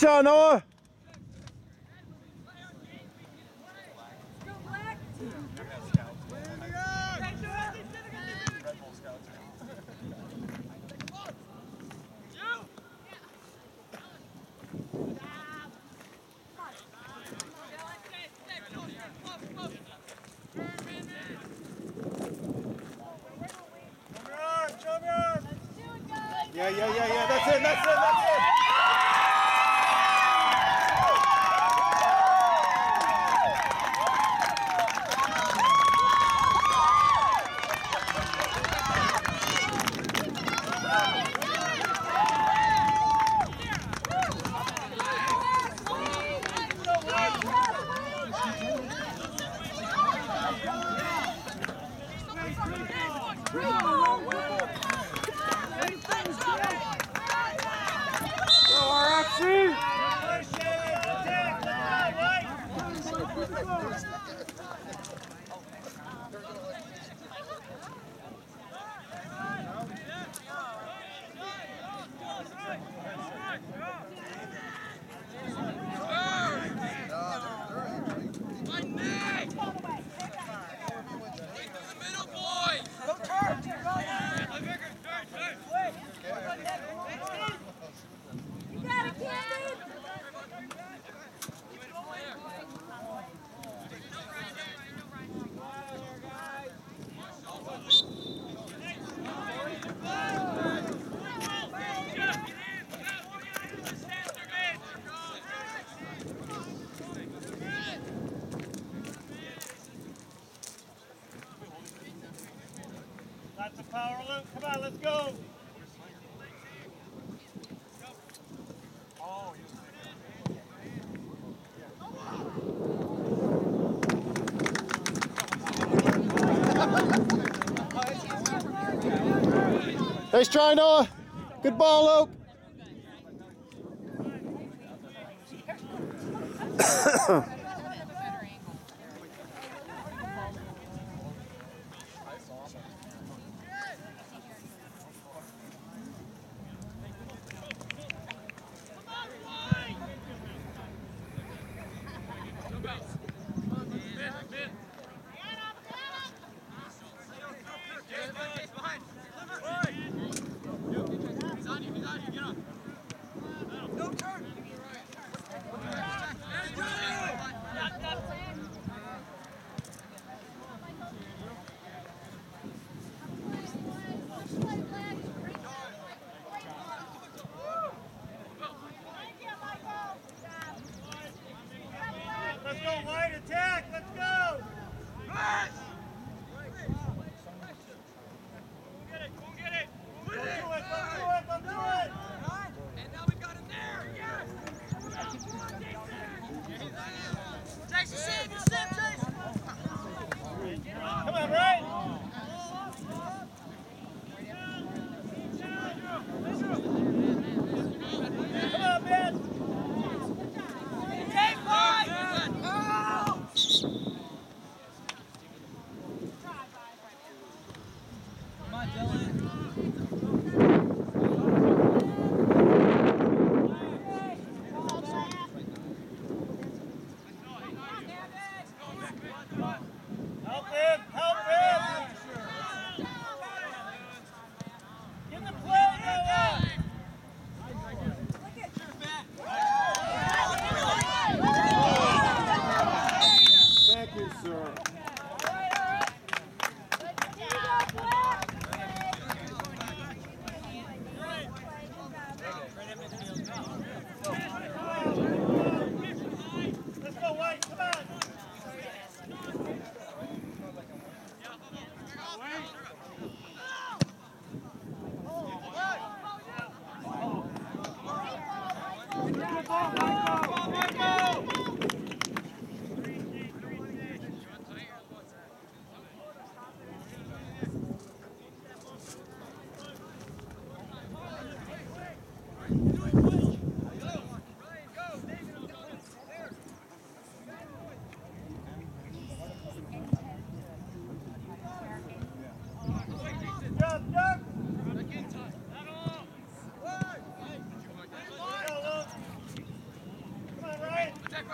Chờ! Go. Nice try, Noah. Good ball, Oak.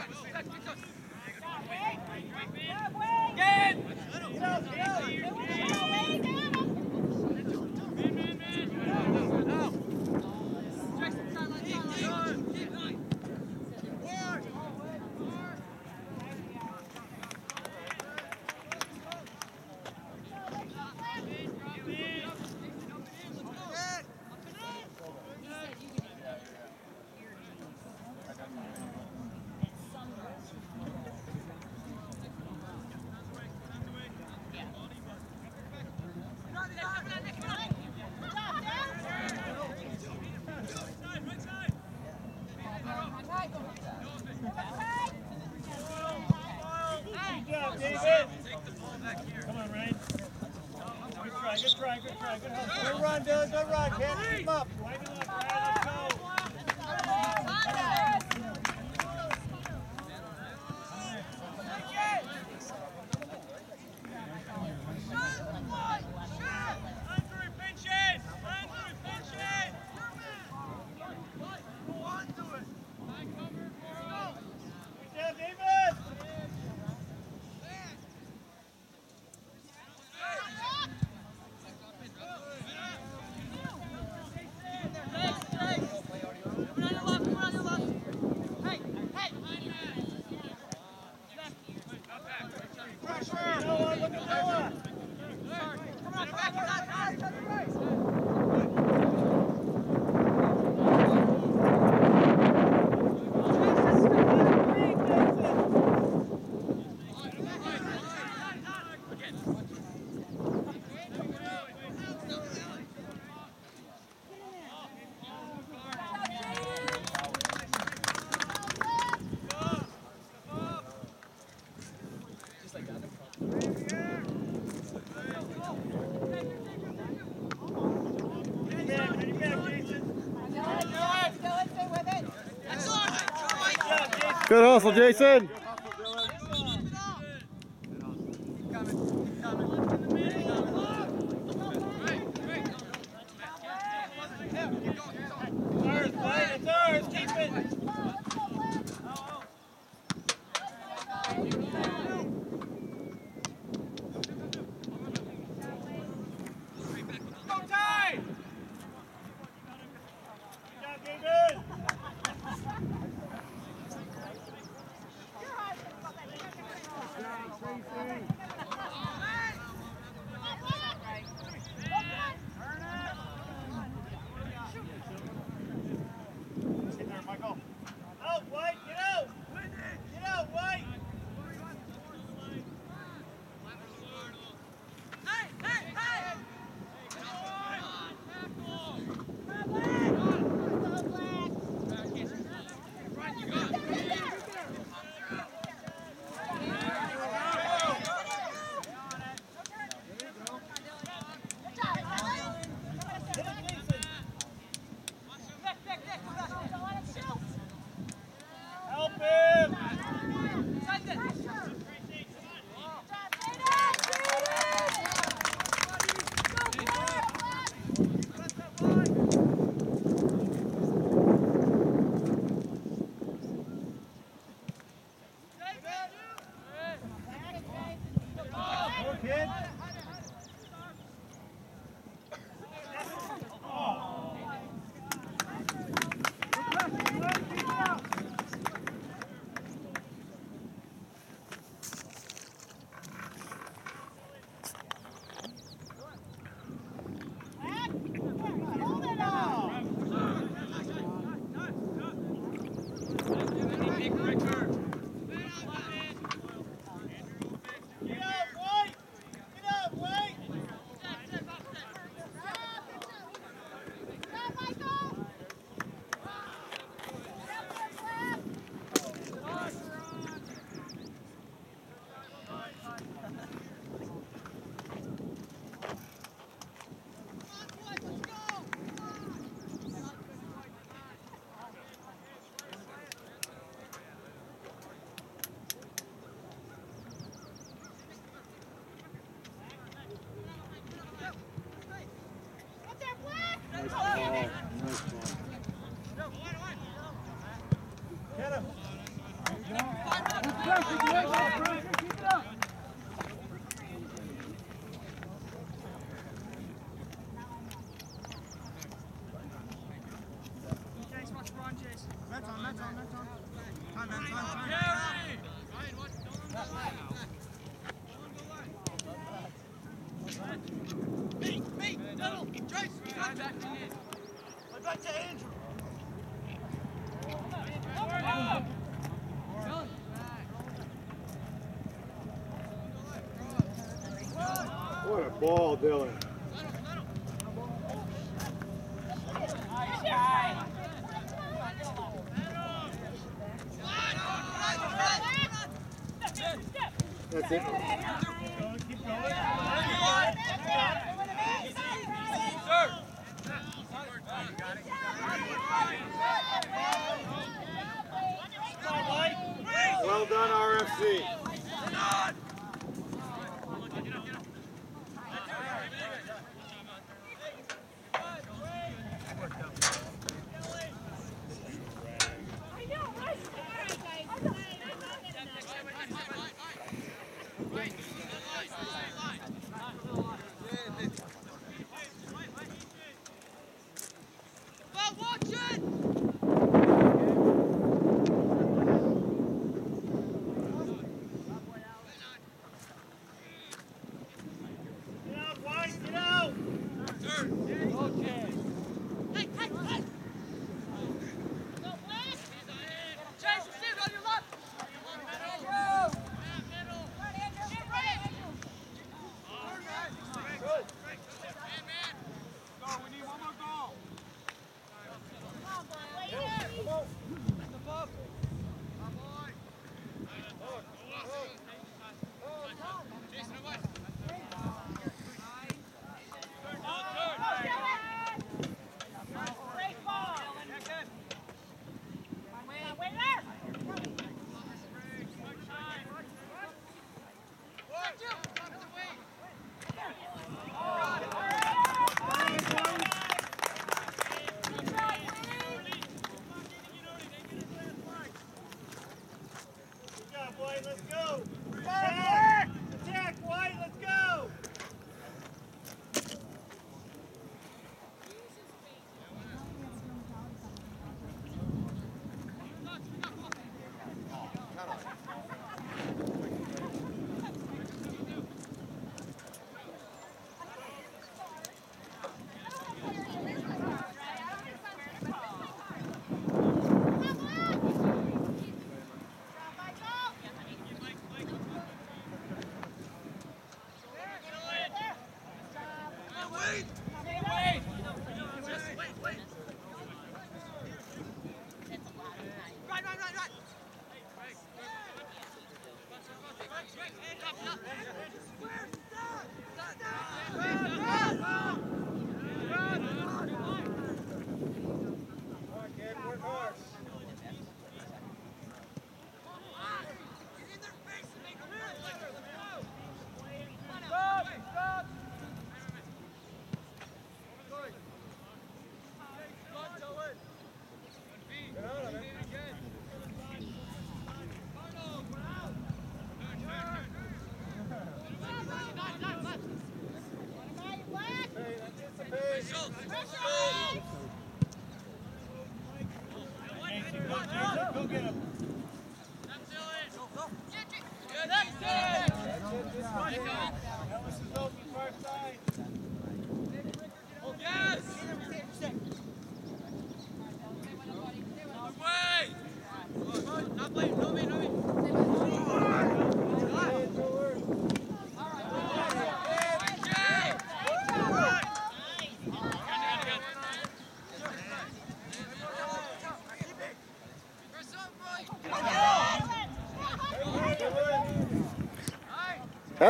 Go, go, go. Good hustle, Jason. Ball, Dylan.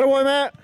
Attaboy, Matt.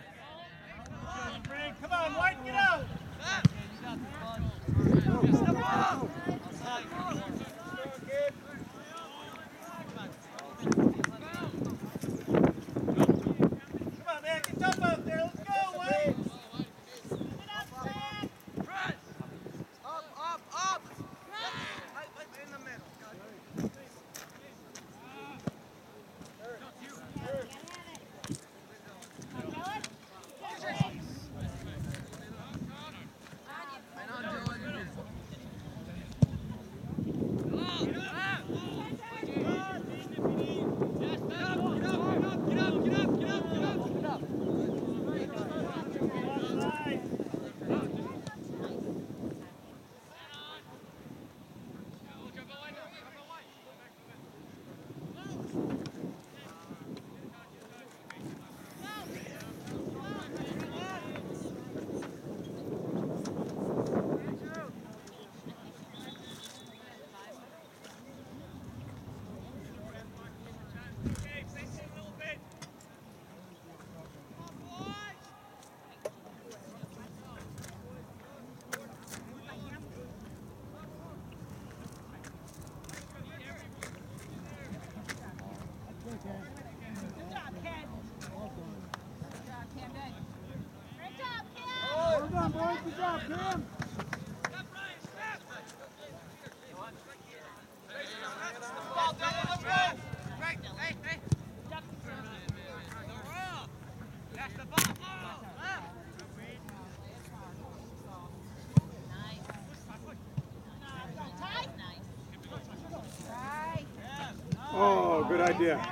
Oh,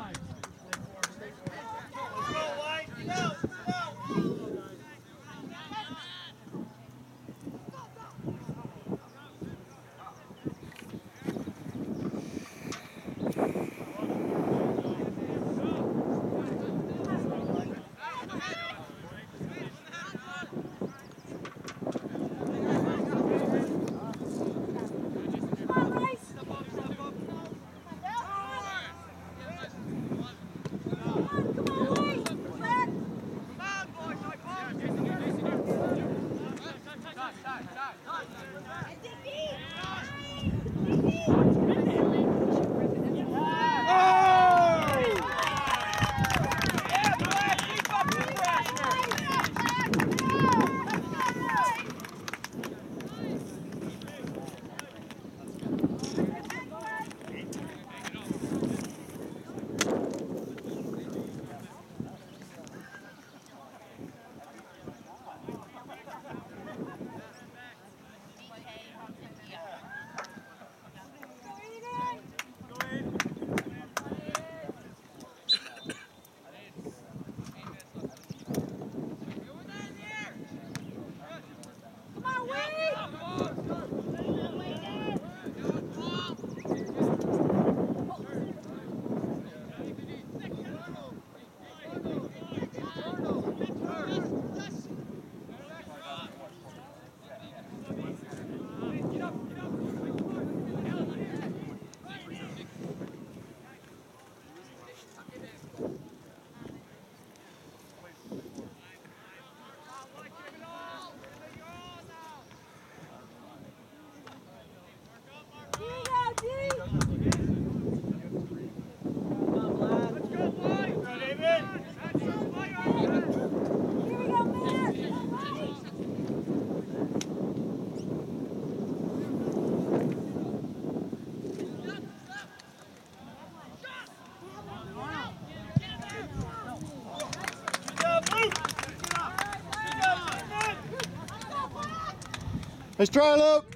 Sai, sai, sai. Let's try it up.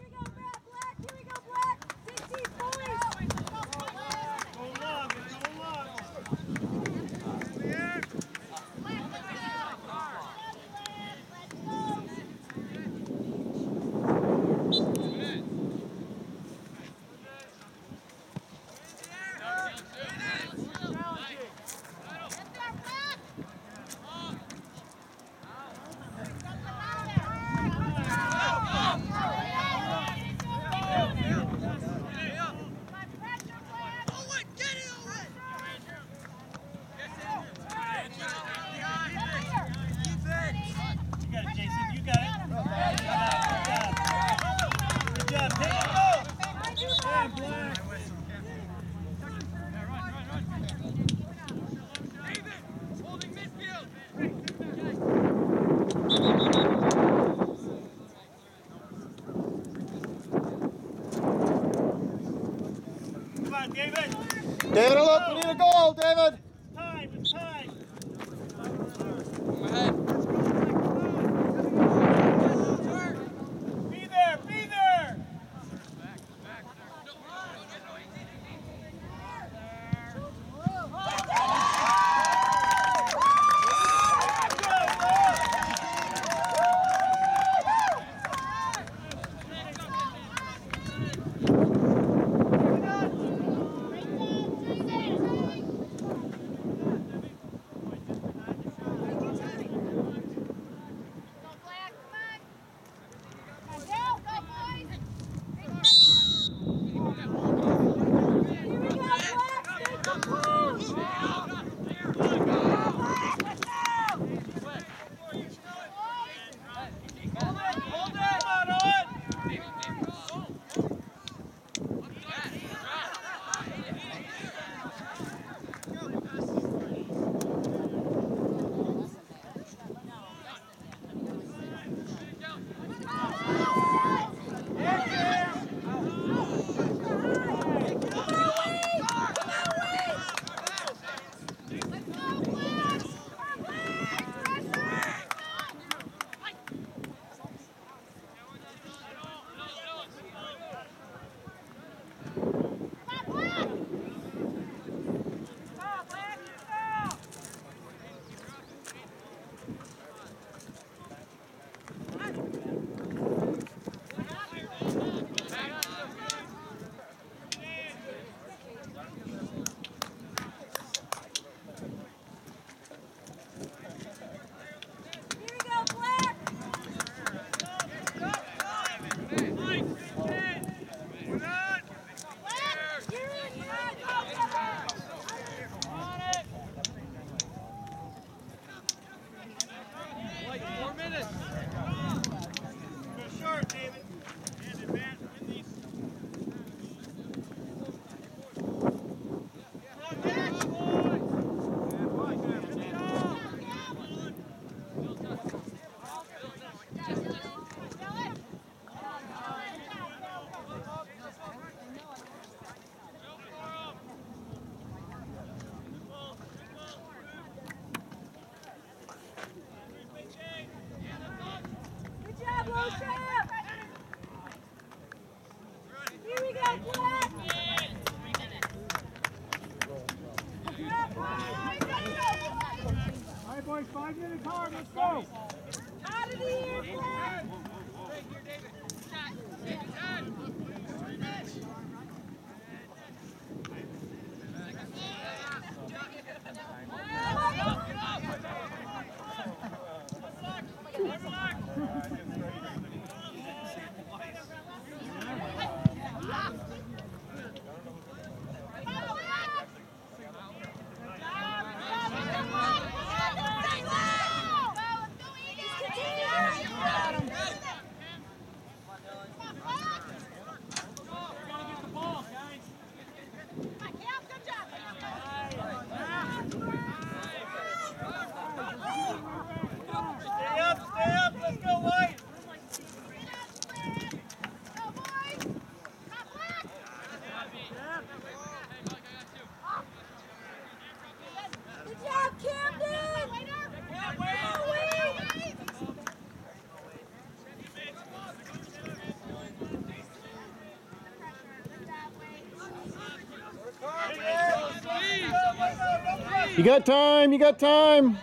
You got time, you got time.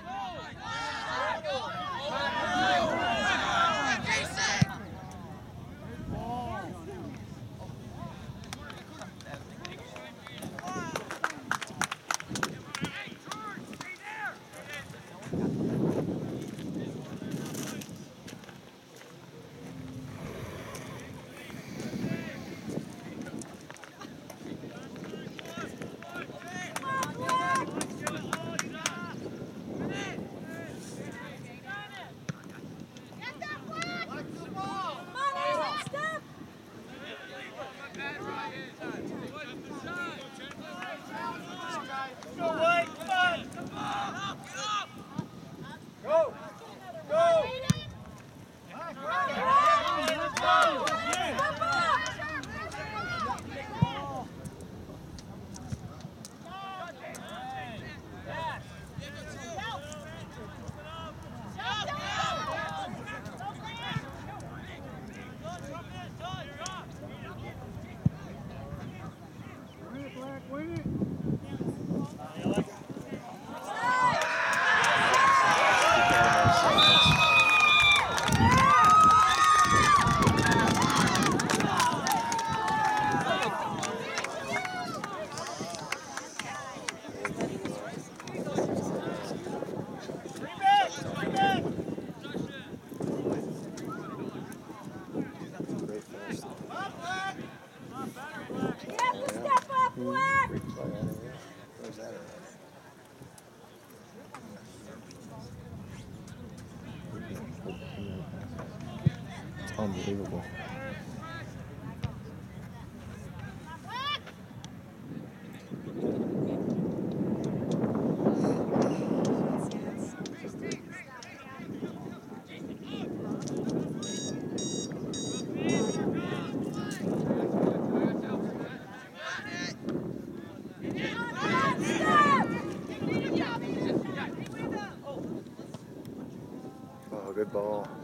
Ball.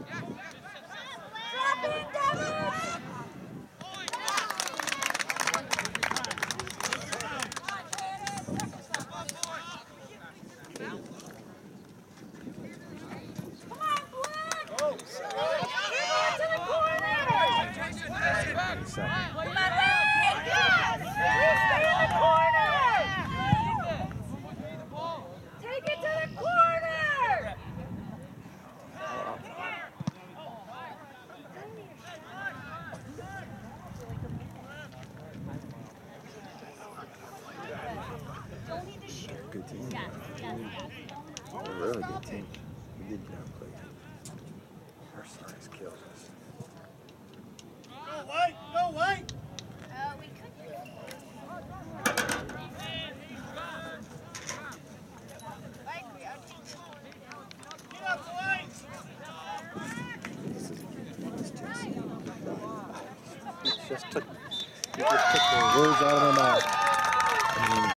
It